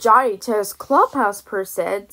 Johnny to his clubhouse per said